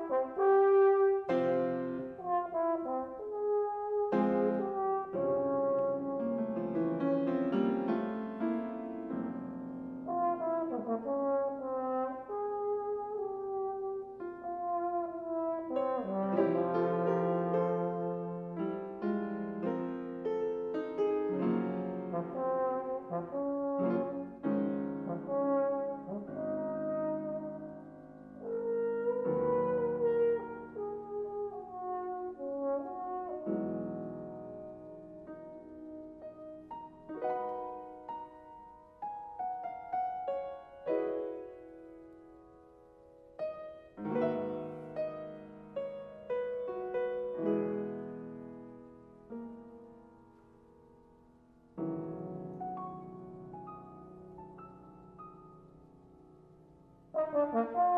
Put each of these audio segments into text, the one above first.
Thank you. Thank you.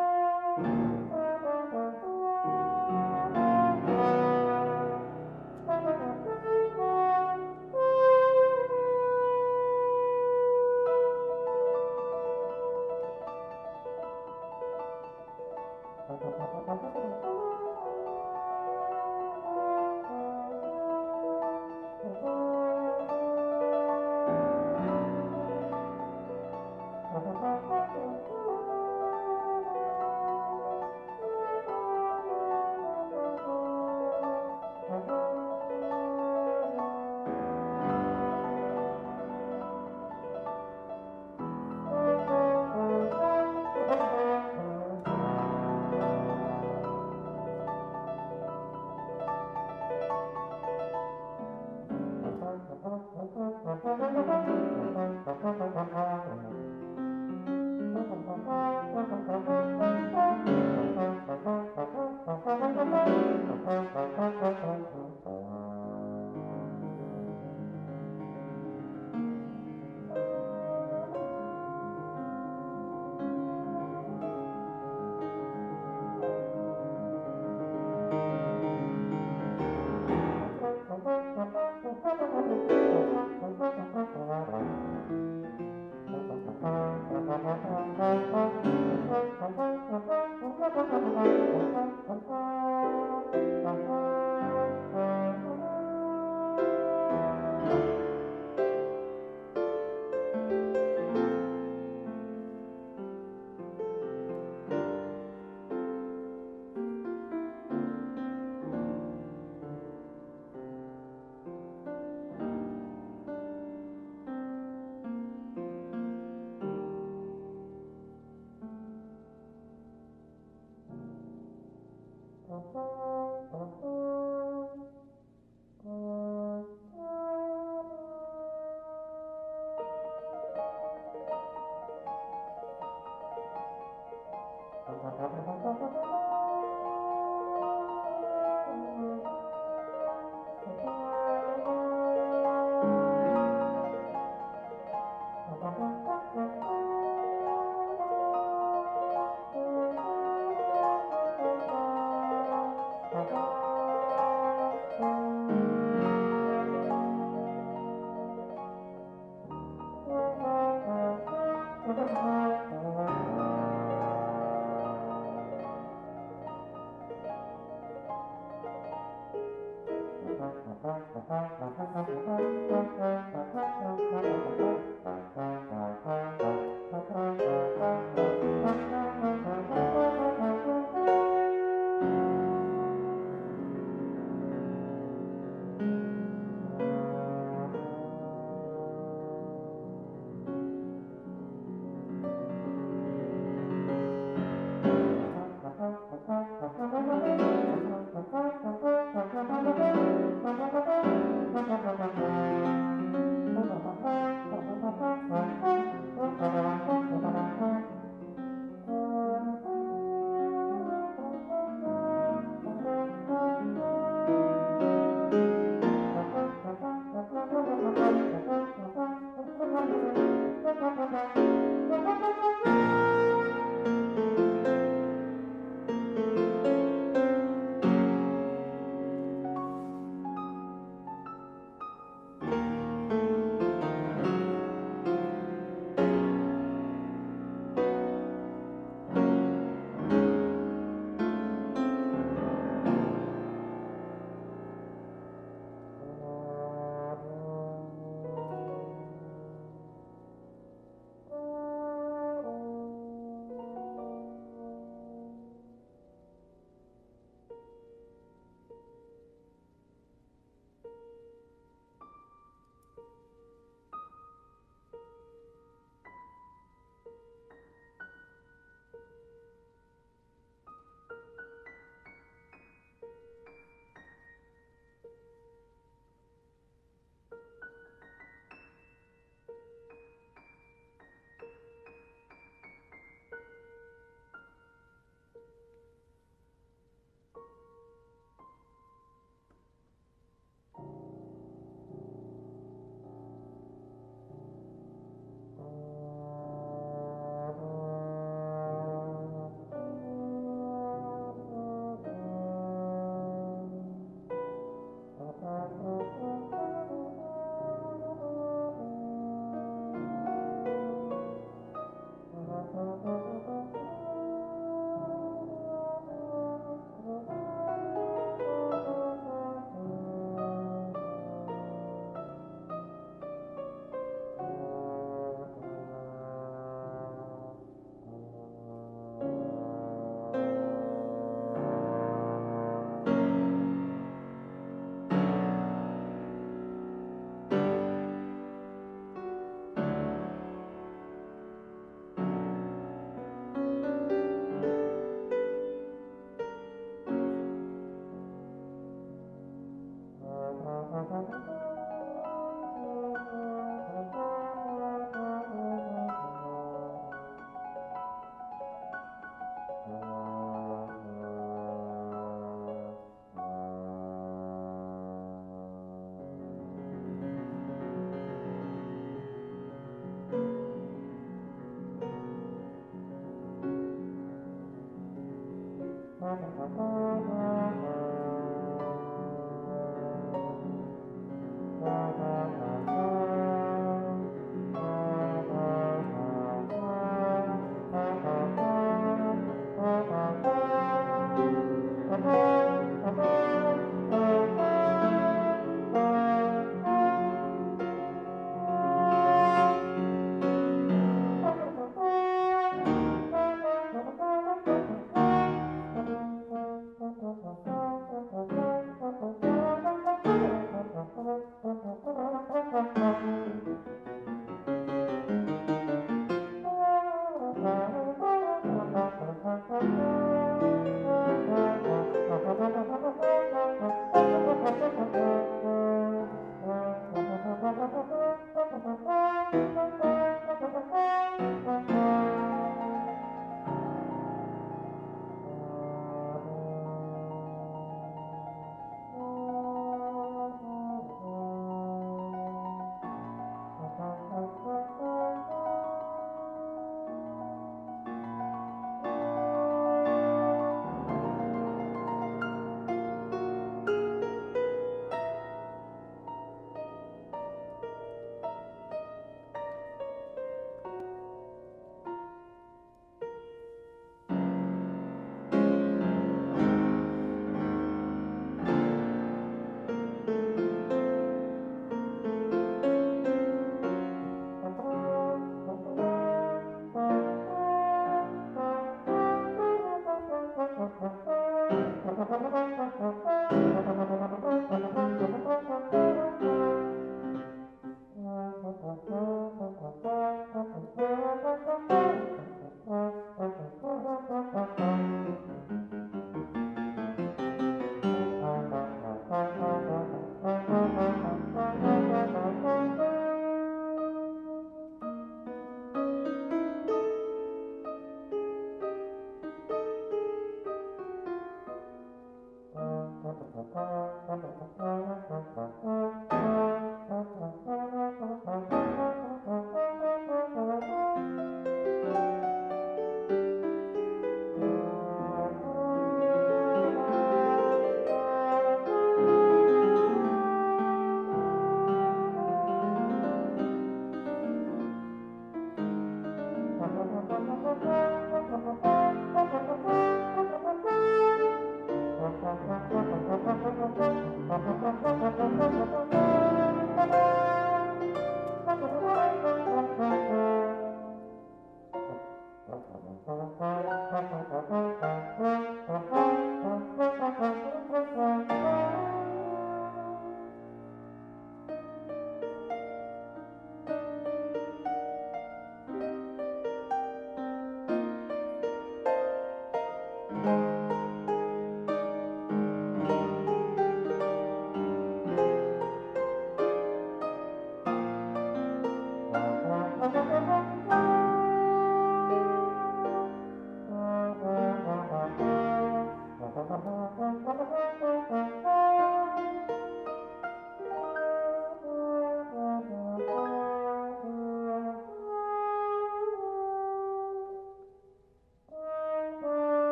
pater pater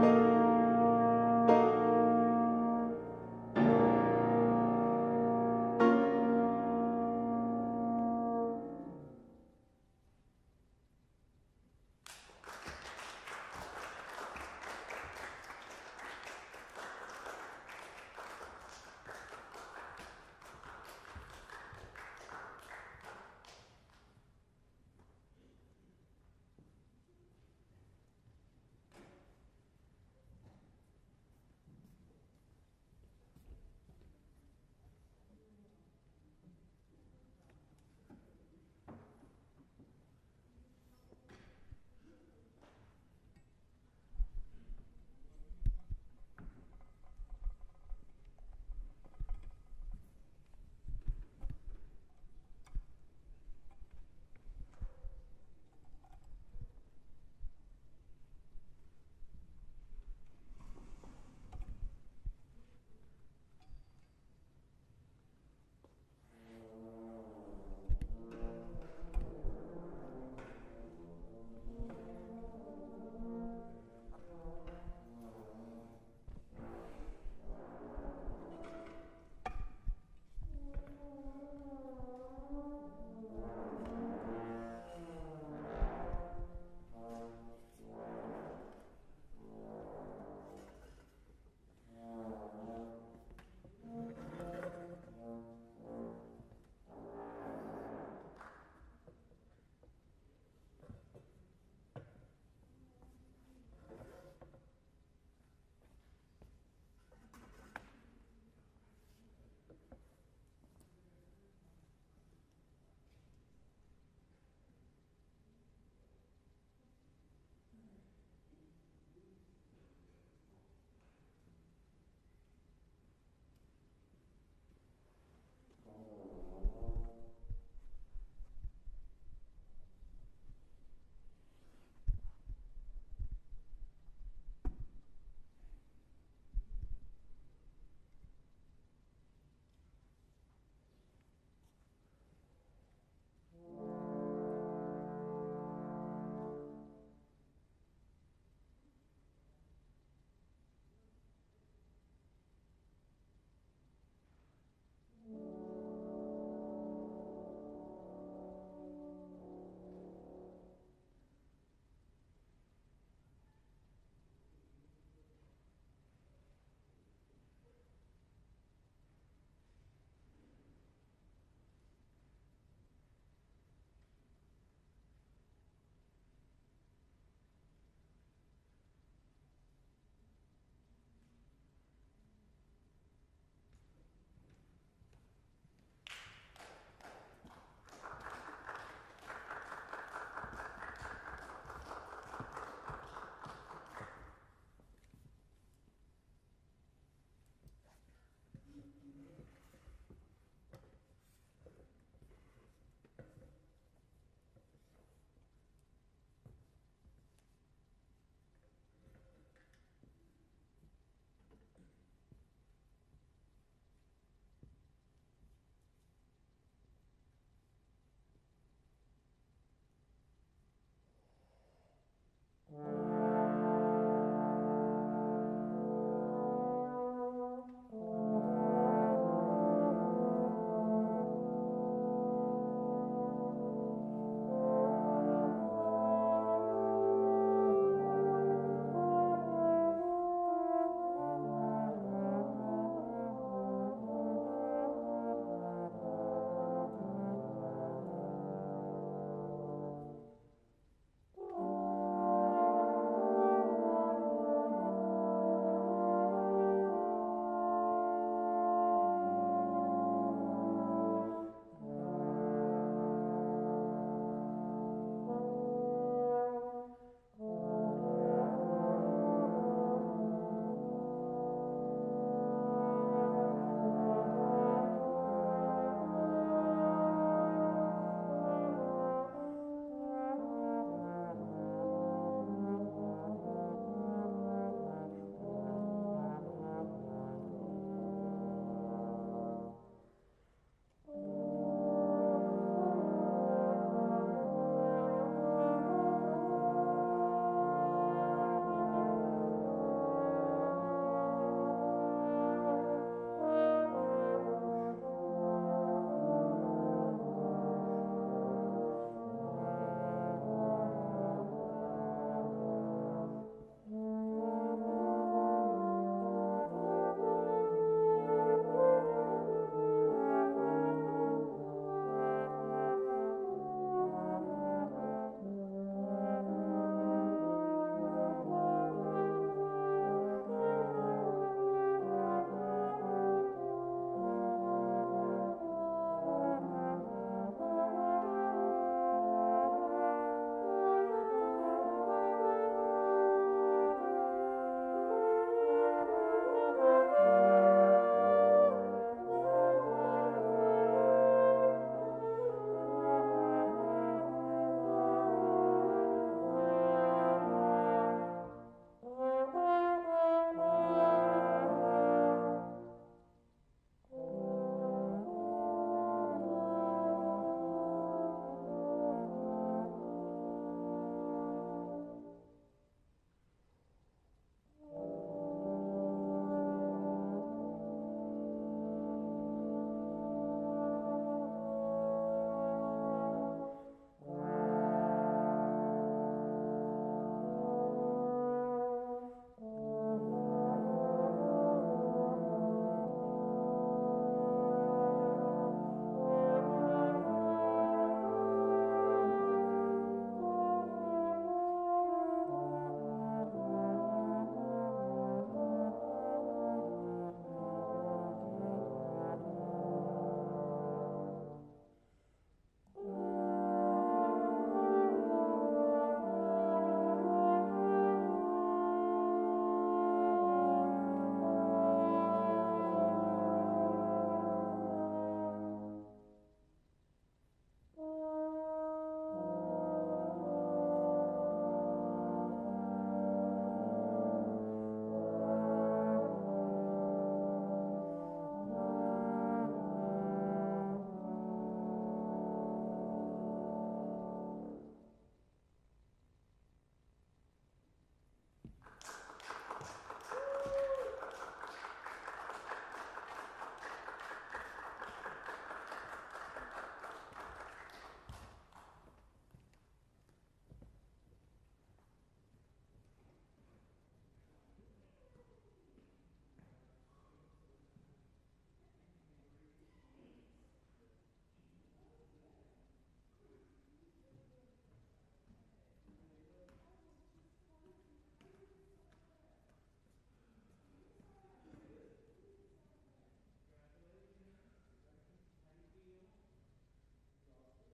Thank you.